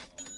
Oh.